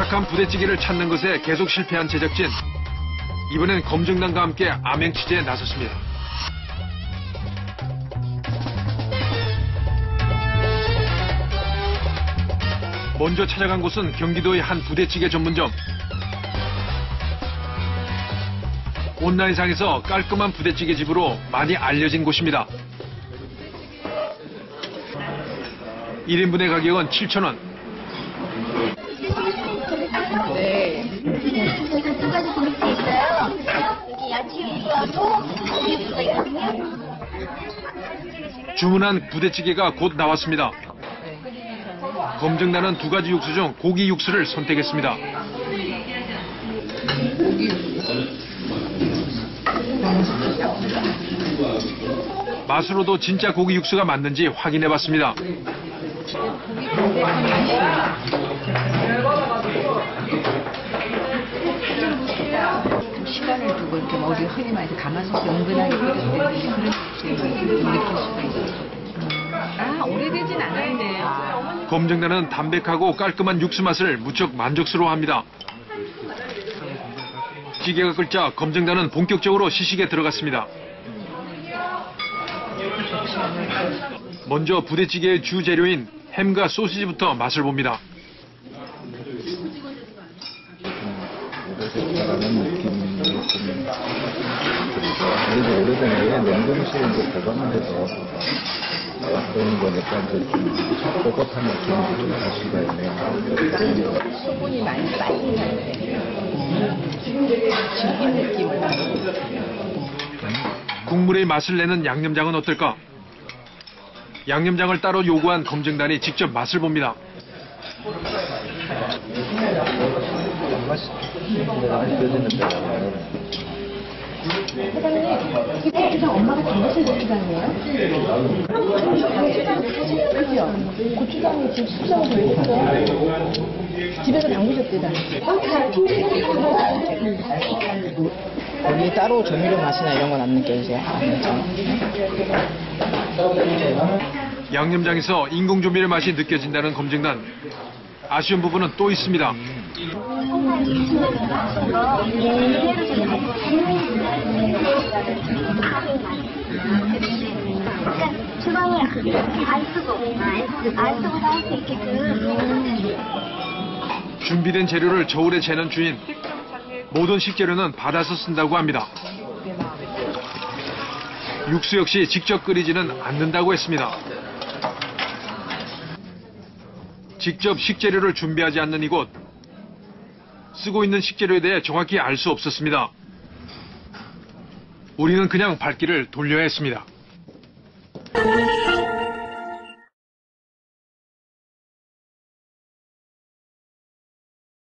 착한 부대찌개를 찾는 것에 계속 실패한 제작진. 이번엔 검증단과 함께 암행 취재에 나섰습니다. 먼저 찾아간 곳은 경기도의 한 부대찌개 전문점. 온라인상에서 깔끔한 부대찌개 집으로 많이 알려진 곳입니다. 1인분의 가격은 7,000원. 네. 두 가지 고깃집 있어요. 여기 야채육하고 고기 육수가 있거든요. 주문한 부대찌개가 곧 나왔습니다. 검증단은 두 가지 육수 중 고기 육수를 선택했습니다. 맛으로도 진짜 고기 육수가 맞는지 확인해봤습니다. 시간을 머리 흔히 말해서 가마솥 연근하게 끓였을 때 그런 느낌을 느낄 수가 있어요. 아, 오래되진 않았네요. 검증단은 담백하고 깔끔한 육수 맛을 무척 만족스러워합니다. 찌개가 끓자 검증단은 본격적으로 시식에 들어갔습니다. 먼저 부대찌개의 주 재료인 햄과 소시지부터 맛을 봅니다. 오래됐다라는 느낌이 좀 그래도 오래된 게 냉동실에 이제 보관을 해서 그런 거니까 이제 좀 뻣뻣한 느낌이 좀날 수가 있네요. 수분이 많이 쌓인 상태. 느낌을 국물의 맛을 내는 양념장은 어떨까? 양념장을 따로 요구한 검증단이 직접 맛을 봅니다. 데가 사장님, 이 고추장 엄마가 담으신 고추장이에요? 고추장이 지금. 집에서 담그셨대잖아요. 거기 따로 조미료 맛이나 이런 건 안 느껴지세요? 양념장에서 인공 조미료 맛이 느껴진다는 검증단. 아쉬운 부분은 또 있습니다. 준비된 재료를 저울에 재는 주인. 모든 식재료는 받아서 쓴다고 합니다. 육수 역시 직접 끓이지는 않는다고 했습니다. 직접 식재료를 준비하지 않는 이곳. 쓰고 있는 식재료에 대해 정확히 알 수 없었습니다. 우리는 그냥 발길을 돌려야 했습니다.